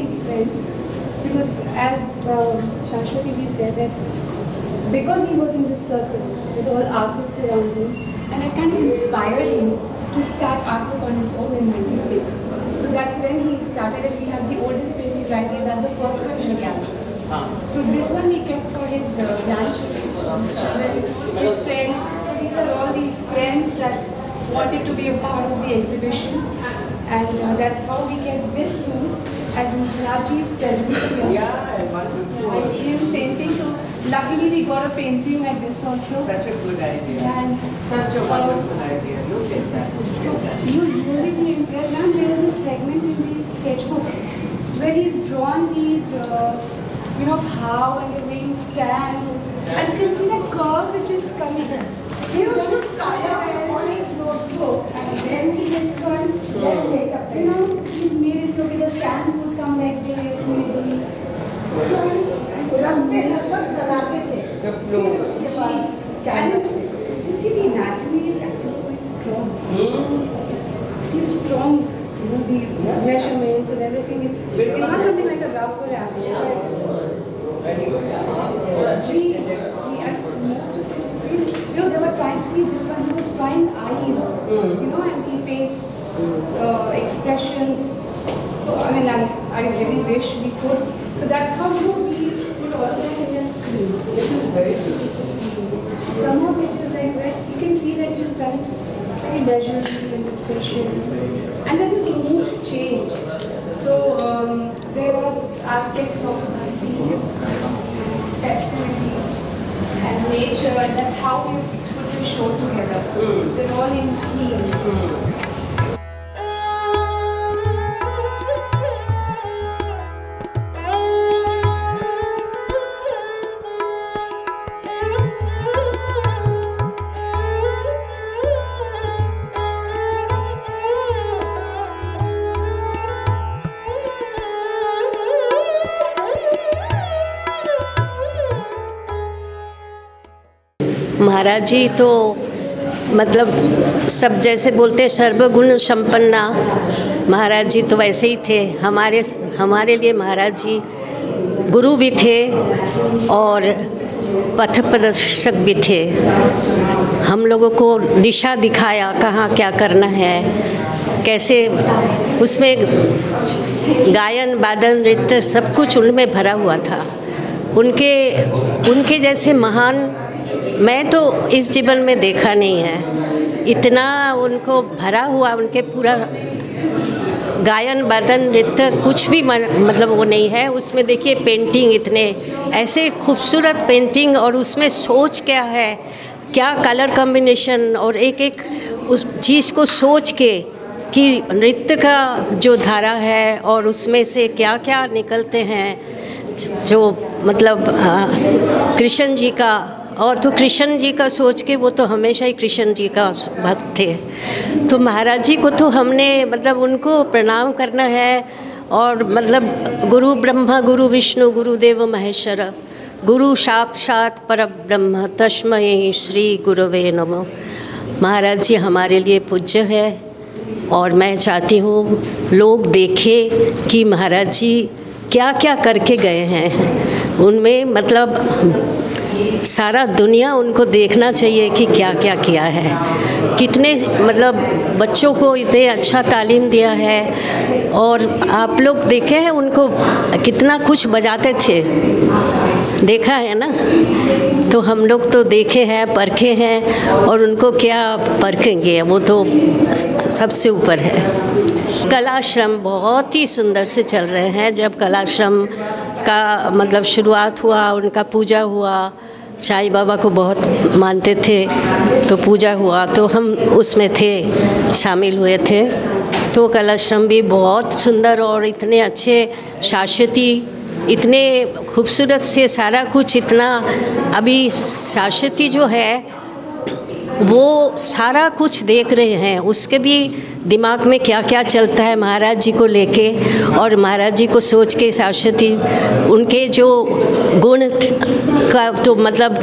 Friends because as uh, Shashwati ji said that because he was in this circle with all artists around him and it kind of inspired him to start artwork on his own in 96. So that's when he started and we have the oldest painting right here, that's the first one in the. So this one we kept for his uh, grandchildren, his friends. So these are all the friends that wanted to be a part of the exhibition. And uh, that's how we kept this room as Maharaji's presence here. Yeah, wonderful. And him painting. So luckily we got a painting like this also. Such a good idea. And Such a uh, wonderful idea. Look at that. so Look at that. you really be impressed. Now there is a segment in the sketchbook where he's drawn these, uh, you know, how and the way you stand, and you can see that curve which is coming. He used to sign on his notebook and then See this one? Most of it, you see, you know, they were trying, see, this one he was trying eyes, you know, and the face uh, expressions. So, I mean, I, I really wish we could. So that's how, you know, we put all that in a screen. This is very. Some of it is like that, you can see that he's done very leisurely And there's a smooth change. So um, there are aspects of the festivity and nature, and that's how we put the show together. Hmm. They're all in themes. Hmm. महाराज जी तो मतलब सब जैसे बोलते हैं, सर्वगुण संपन्ना। महाराज जी तो वैसे ही थे। हमारे हमारे लिए महाराज जी गुरु भी थे और पथ प्रदर्शक भी थे। हम लोगों को दिशा दिखाया, कहाँ क्या करना है, कैसे उसमें गायन, वादन, नृत्य सब कुछ उनमें भरा हुआ था। उनके उनके जैसे महान मैं तो इस जीवन में देखा नहीं है। इतना उनको भरा हुआ उनके पूरा गायन वादन नृत्य कुछ भी मन, मतलब वो नहीं है। उसमें देखिए पेंटिंग इतने ऐसे खूबसूरत पेंटिंग और उसमें सोच क्या है? क्या कलर कॉम्बिनेशन और एक एक उस चीज़ को सोच के कि नृत्य का जो धारा है और उसमें से क्या क्या निकलते हैं जो मतलब कृष्ण जी का और तो कृष्ण जी का सोच के वो तो हमेशा ही कृष्ण जी का भक्त थे। तो महाराज जी को तो हमने मतलब उनको प्रणाम करना है और मतलब गुरु ब्रह्मा, गुरु विष्णु गुरुदेव महेश्वर, गुरु साक्षात पर ब्रह्म तस्मय श्री गुरुवे नमो। महाराज जी हमारे लिए पूज्य है और मैं चाहती हूँ लोग देखें कि महाराज जी क्या क्या करके गए हैं। उनमें मतलब सारा दुनिया उनको देखना चाहिए कि क्या क्या किया है। कितने मतलब बच्चों को इतने अच्छा तालीम दिया है और आप लोग देखे हैं उनको कितना कुछ बजाते थे। देखा है ना? तो हम लोग तो देखे हैं, परखे हैं और उनको क्या परखेंगे? वो तो सबसे ऊपर है। कलाश्रम बहुत ही सुंदर से चल रहे हैं। जब कलाश्रम का मतलब शुरुआत हुआ, उनका पूजा हुआ साईं बाबा को बहुत मानते थे तो पूजा हुआ तो हम उसमें थे, शामिल हुए थे। तो कलाश्रम भी बहुत सुंदर और इतने अच्छे, शाश्वती, इतने खूबसूरत से सारा कुछ इतना अभी शाश्वती जो है वो सारा कुछ देख रहे हैं। उसके भी दिमाग में क्या क्या चलता है महाराज जी को लेके और महाराज जी को सोच के शाश्वती उनके जो गुण का तो मतलब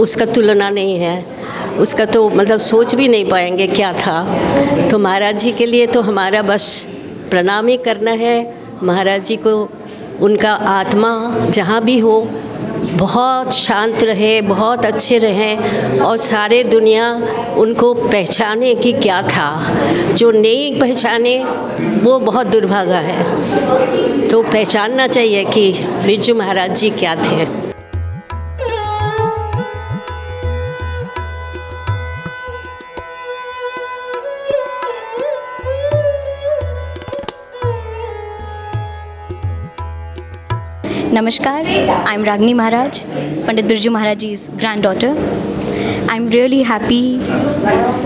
उसका तुलना नहीं है। उसका तो मतलब सोच भी नहीं पाएँगे क्या था। तो महाराज जी के लिए तो हमारा बस प्रणाम ही करना है। महाराज जी को उनका आत्मा जहाँ भी हो बहुत शांत रहे, बहुत अच्छे रहें और सारे दुनिया उनको पहचाने कि क्या था। जो नहीं पहचाने, वो बहुत दुर्भागा है। तो पहचानना चाहिए कि बिरजू महाराज जी क्या थे। Namaskar, I'm Ragni Maharaj, Pandit Birju Maharaj's granddaughter. I'm really happy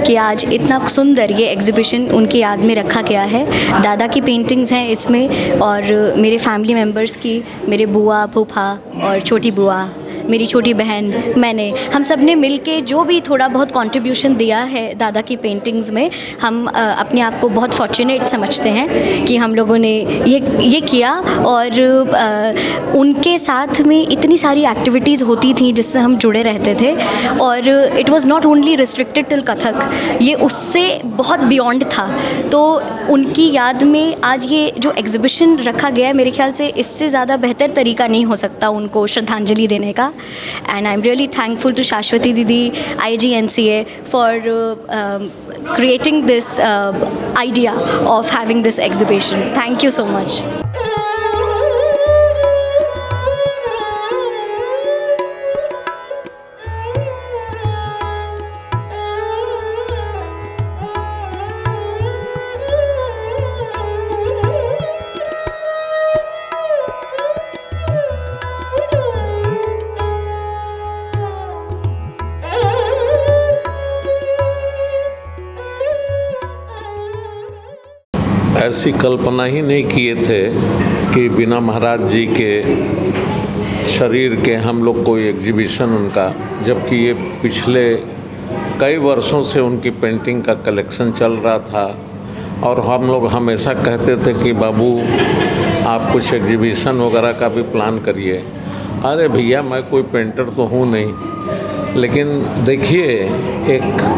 कि आज इतना सुंदर ये एग्जीबिशन उनकी याद में रखा गया है दादा की पेंटिंग्स हैं इसमें और मेरे फैमिली मेंबर्स की मेरे बुआ फूफा और छोटी बुआ मेरी छोटी बहन, मैंने, हम सबने मिल के जो भी थोड़ा बहुत कॉन्ट्रीब्यूशन दिया है दादा की पेंटिंग्स में, हम अपने आप को बहुत फॉर्चुनेट समझते हैं कि हम लोगों ने ये ये किया और उनके साथ में इतनी सारी एक्टिविटीज़ होती थी जिससे हम जुड़े रहते थे और it was not only restricted till Kathak ये उससे बहुत बियॉन्ड था। तो उनकी याद में आज ये जो एग्जीबिशन रखा गया है, मेरे ख्याल से इससे ज़्यादा बेहतर तरीका नहीं हो सकता उनको श्रद्धांजलि देने का। And I'm really thankful to Shashwati Didi, IGNCA, for uh, um, creating this uh, idea of having this exhibition. Thank you so much. ऐसी कल्पना ही नहीं किए थे कि बिना महाराज जी के शरीर के हम लोग कोई एग्जीबिशन उनका, जबकि ये पिछले कई वर्षों से उनकी पेंटिंग का कलेक्शन चल रहा था। और हम लोग हमेशा कहते थे कि, बाबू, आप कुछ एग्जीबिशन वगैरह का भी प्लान करिए। अरे भैया, मैं कोई पेंटर तो हूँ नहीं। लेकिन देखिए, एक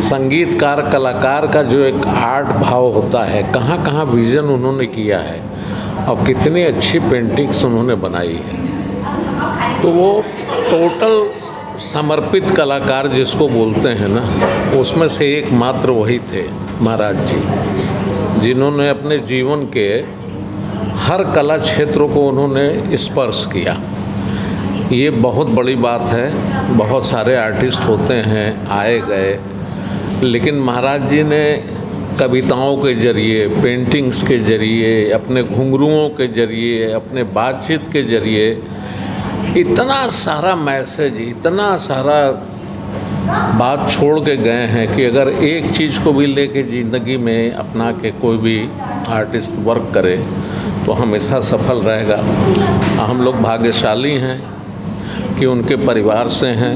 संगीतकार, कलाकार का जो एक आर्ट भाव होता है कहाँ कहाँ विज़न उन्होंने किया है और कितनी अच्छी पेंटिंग्स उन्होंने बनाई है। तो वो टोटल समर्पित कलाकार जिसको बोलते हैं ना, उसमें से एक मात्र वही थे महाराज जी, जिन्होंने अपने जीवन के हर कला क्षेत्रों को उन्होंने स्पर्श किया। ये बहुत बड़ी बात है, बहुत सारे आर्टिस्ट होते हैं, आए गए लेकिन महाराज जी ने कविताओं के ज़रिए पेंटिंग्स के ज़रिए, अपने घुंघरुओं के ज़रिए, अपने बातचीत के ज़रिए इतना सारा मैसेज इतना सारा बात छोड़ के गए हैं कि अगर एक चीज़ को भी लेके ज़िंदगी में अपना के कोई भी आर्टिस्ट वर्क करे तो हमेशा सफल रहेगा। हम लोग भाग्यशाली हैं कि उनके परिवार से हैं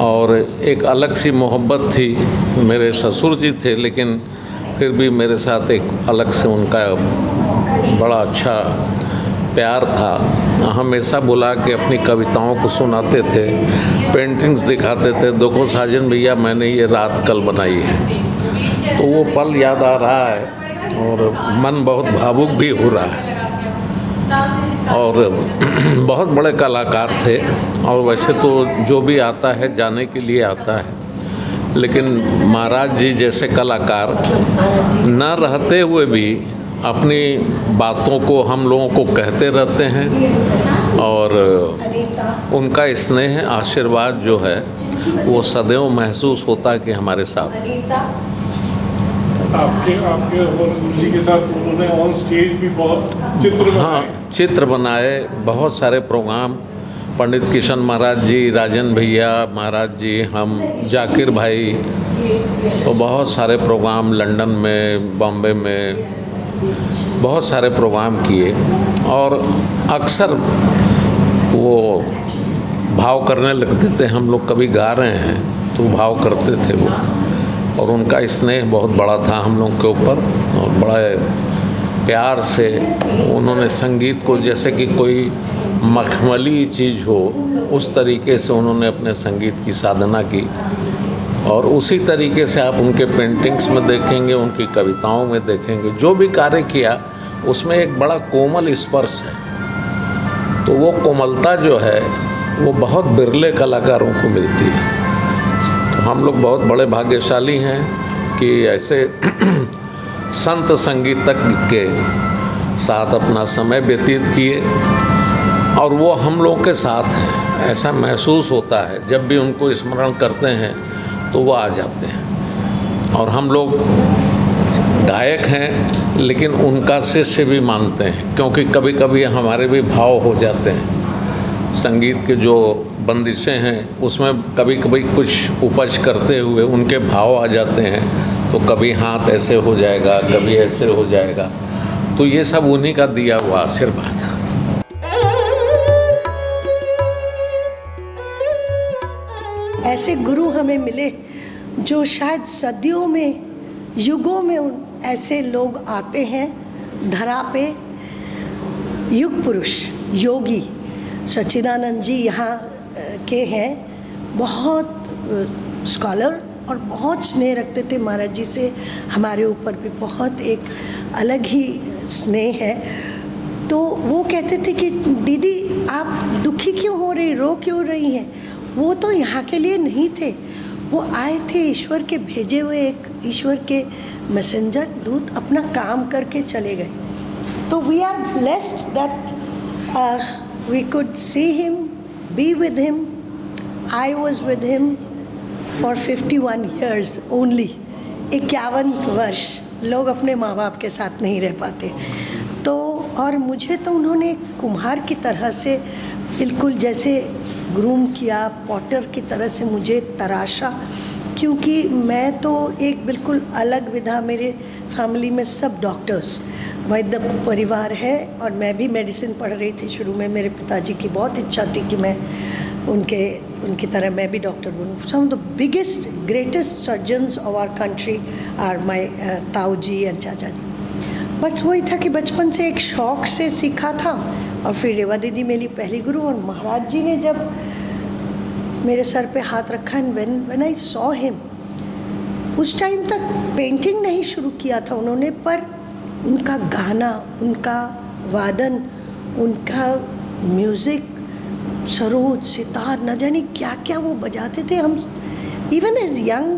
और एक अलग सी मोहब्बत थी। मेरे ससुर जी थे, लेकिन फिर भी मेरे साथ एक अलग से उनका बड़ा अच्छा प्यार था। हमेशा बुला के अपनी कविताओं को सुनाते थे पेंटिंग्स दिखाते थे। देखो साजन भैया, मैंने ये रात कल बनाई है। तो वो पल याद आ रहा है और मन बहुत भावुक भी हो रहा है। और बहुत बड़े कलाकार थे और वैसे तो जो भी आता है, जाने के लिए आता है लेकिन महाराज जी जैसे कलाकार न रहते हुए भी अपनी बातों को हम लोगों को कहते रहते हैं और उनका स्नेह, आशीर्वाद जो है, वो सदैव महसूस होता है कि हमारे साथ। आपके आपके और जी के साथ उन्होंने ऑन स्टेज भी बहुत चित्र हाँ चित्र बनाए बहुत सारे प्रोग्राम पंडित किशन महाराज जी राजन भैया महाराज जी हम जाकिर भाई तो बहुत सारे प्रोग्राम लंदन में बॉम्बे में बहुत सारे प्रोग्राम किए। और अक्सर वो भाव करने लगते थे हम लोग कभी गा रहे हैं तो भाव करते थे वो। और उनका स्नेह बहुत बड़ा था हम लोग के ऊपर और बड़ा प्यार से उन्होंने संगीत को, जैसे कि कोई मखमली चीज़ हो, उस तरीके से उन्होंने अपने संगीत की साधना की। और उसी तरीके से आप उनके पेंटिंग्स में देखेंगे, उनकी कविताओं में देखेंगे, जो भी कार्य किया, उसमें एक बड़ा कोमल स्पर्श है। तो वो कोमलता जो है, वो बहुत बिरले कलाकारों को मिलती है। हम लोग बहुत बड़े भाग्यशाली हैं कि ऐसे संत संगीतज्ञ के साथ अपना समय व्यतीत किए और वो हम लोग के साथ हैं। ऐसा महसूस होता है, जब भी उनको स्मरण करते हैं तो वो आ जाते हैं। और हम लोग गायक हैं, लेकिन उनका शिष्य भी मानते हैं, क्योंकि कभी कभी हमारे भी भाव हो जाते हैं। संगीत के जो बंदिशें हैं, उसमें कभी कभी कुछ उपज करते हुए उनके भाव आ जाते हैं तो कभी हाथ ऐसे हो जाएगा, कभी ऐसे हो जाएगा। तो ये सब उन्हीं का दिया हुआ आशीर्वाद। है ऐसे गुरु हमें मिले, जो शायद सदियों में, युगों में उन ऐसे लोग आते हैं, धरा पे, युग पुरुष, योगी। सच्चिदानंद जी यहाँ के हैं। बहुत स्कॉलर और बहुत स्नेह रखते थे महाराज जी से। हमारे ऊपर भी बहुत एक अलग ही स्नेह है। तो वो कहते थे कि, दीदी, आप दुखी क्यों हो रही, रो क्यों रही हैं? वो तो यहाँ के लिए नहीं थे। वो आए थे ईश्वर के, भेजे हुए एक ईश्वर के मैसेंजर दूत अपना काम करके चले गए। तो we are blessed that we could see him be with him I was with him for 51 years only इक्यावन वर्ष लोग अपने माँ बाप के साथ नहीं रह पाते। तो और मुझे तो उन्होंने कुम्हार की तरह से बिल्कुल जैसे ग्रूम किया पॉटर की तरह से मुझे तराशा, क्योंकि मैं तो एक बिल्कुल अलग विधा मेरे फैमिली में सब डॉक्टर्स, वैद्य परिवार है और मैं भी मेडिसिन पढ़ रही थी शुरू में, मेरे पिताजी की बहुत इच्छा थी कि मैं उनके, उनकी तरह मैं भी डॉक्टर बनूँ। Some the biggest greatest surgeons of our country are my ताऊ जी एंड चाचा जी बस वही था कि बचपन से एक शौक से सीखा था और फिर रेवा दीदी मेरी पहली गुरु और महाराज जी ने जब मेरे सर पे हाथ रखा and when when I saw him उस टाइम तक पेंटिंग नहीं शुरू किया था उन्होंने, पर उनका गाना, उनका वादन, उनका म्यूज़िक सरोज, सितार, न जाने क्या क्या वो बजाते थे। हम even as young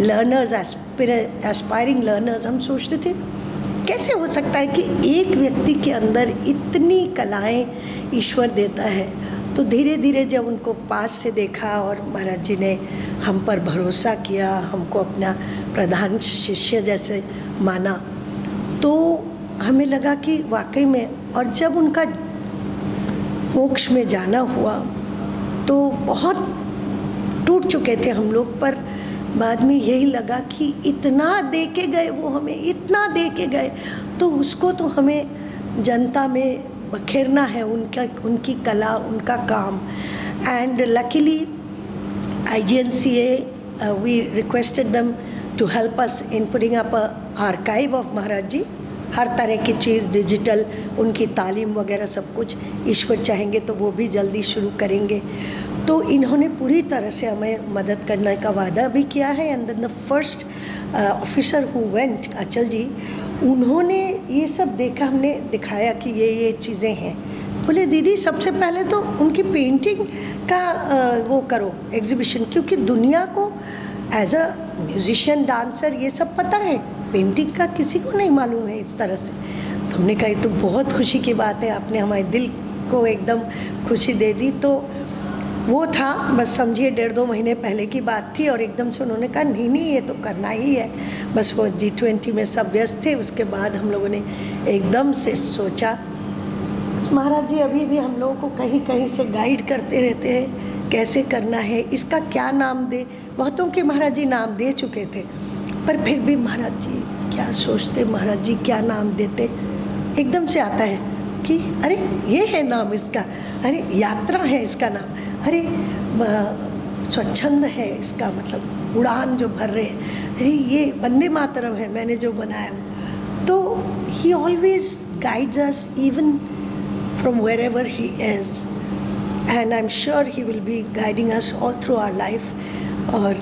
learners aspiring learners हम सोचते थे, कैसे हो सकता है कि एक व्यक्ति के अंदर इतनी कलाएँ ईश्वर देता है? तो धीरे धीरे जब उनको पास से देखा और महाराज जी ने हम पर भरोसा किया, हमको अपना प्रधान शिष्य जैसे माना तो हमें लगा कि वाकई में और जब उनका मोक्ष में जाना हुआ तो बहुत टूट चुके थे हम लोग, पर बाद में यही लगा कि इतना दे के गए वो हमें, इतना दे के गए तो उसको तो हमें जनता में बखेरना है उनका, उनकी कला, उनका काम। And luckily I G N C A we requested them to help us in putting up archive of Maharaj ji हर तरह की चीज़ डिजिटल उनकी तालीम वगैरह सब कुछ ईश्वर चाहेंगे तो वो भी जल्दी शुरू करेंगे। तो इन्होंने पूरी तरह से हमें मदद करने का वादा भी किया है। And then the first officer who went Achal ji उन्होंने ये सब देखा, हमने दिखाया कि ये ये चीज़ें हैं। बोले, दीदी, सबसे पहले तो उनकी पेंटिंग का वो करो एग्जीबिशन क्योंकि दुनिया को एज अ म्यूजिशियन डांसर ये सब पता है। पेंटिंग का किसी को नहीं मालूम है इस तरह से। तो हमने कहा, ये तो बहुत खुशी की बात है, आपने हमारे दिल को एकदम खुशी दे दी। तो वो था, बस समझिए, डेढ़ दो महीने पहले की बात थी और एकदम से उन्होंने कहा, नहीं नहीं, ये तो करना ही है। बस वो जी ट्वेंटी में सब व्यस्त थे, उसके बाद हम लोगों ने एकदम से सोचा, बस महाराज जी, अभी भी हम लोगों को कहीं कहीं से गाइड करते रहते हैं, कैसे करना है, इसका क्या नाम दे? बहुतों के महाराज जी नाम दे चुके थे, पर फिर भी महाराज जी क्या सोचते, महाराज जी क्या नाम देते, एकदम से आता है। कि, अरे, ये है नाम इसका। अरे, यात्रा है इसका नाम। अरे स्वच्छंद है इसका मतलब उड़ान जो भर रहे हैं। अरे, ये वंदे मातरम है, मैंने जो बनाया। तो he always guides us even from wherever he he and I am sure he will be guiding us all through our life और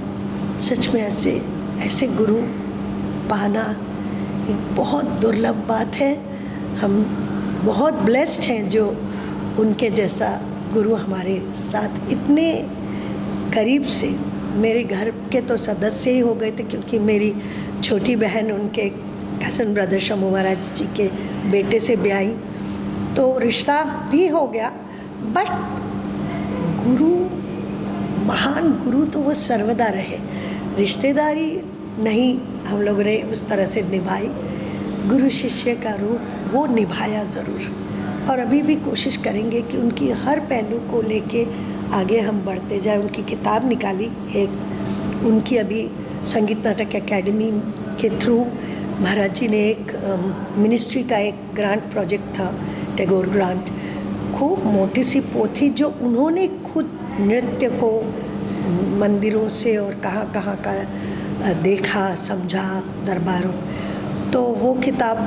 सच में ऐसे ऐसे गुरु पाना एक बहुत दुर्लभ बात है। हम बहुत ब्लेस्ड हैं जो उनके जैसा गुरु हमारे साथ इतने करीब से मेरे घर के तो सदस्य ही हो गए थे क्योंकि मेरी छोटी बहन उनके कसन ब्रदर शमू महाराज जी के बेटे से ब्याही। तो रिश्ता भी हो गया बट गुरु, महान गुरु तो वो सर्वदा रहे। रिश्तेदारी नहीं हम लोगों ने उस तरह से निभाई। गुरु शिष्य का रूप वो निभाया ज़रूर। और अभी भी कोशिश करेंगे कि उनकी हर पहलू को लेके आगे हम बढ़ते जाए। उनकी किताब निकाली, एक उनकी अभी संगीत नाटक एकेडमी के थ्रू महाराज जी ने एक मिनिस्ट्री का एक ग्रांट प्रोजेक्ट था टैगोर ग्रांट खूब मोटी सी पोथी जो उन्होंने खुद नृत्य को मंदिरों से और कहाँ कहाँ का देखा, समझा, दरबारों। तो वो किताब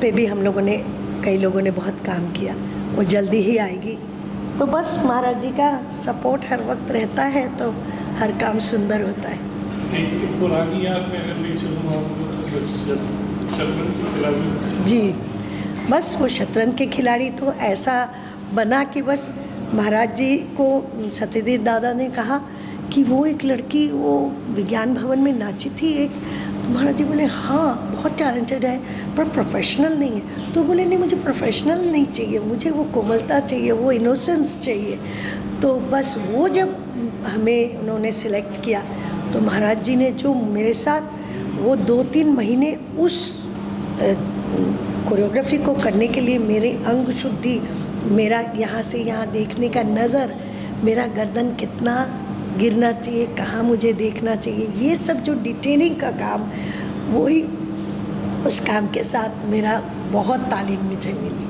पे भी हम लोगों ने कई लोगों ने बहुत काम किया। वो जल्दी ही आएगी। तो बस महाराज जी का सपोर्ट हर वक्त रहता है तो हर काम सुंदर होता है। तो जी। बस वो शतरंज के खिलाड़ी तो ऐसा बना कि बस महाराज जी को सत्यदेव दादा ने कहा कि वो एक लड़की वो विज्ञान भवन में नाची थी एक महाराज जी बोले हाँ बहुत टैलेंटेड है, पर प्रोफेशनल नहीं है। तो बोले, नहीं, मुझे प्रोफेशनल नहीं चाहिए, मुझे वो कोमलता चाहिए, वो इनोसेंस चाहिए। तो बस वो जब हमें उन्होंने सिलेक्ट किया तो महाराज जी ने जो मेरे साथ वो दो तीन महीने उस कोरियोग्राफी को करने के लिए मेरे अंग शुद्धि, मेरा यहाँ से यहाँ देखने का नज़र, मेरा गर्दन कितना गिरना चाहिए, कहाँ मुझे देखना चाहिए, ये सब जो डिटेलिंग का काम, वही उस काम के साथ मेरा बहुत तालीम मुझे मिली